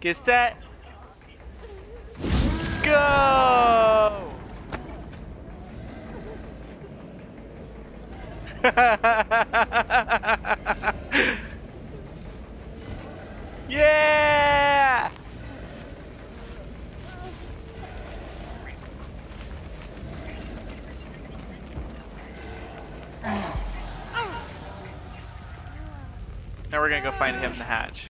Get set. Go! yeah! Now we're gonna go find him in the hatch.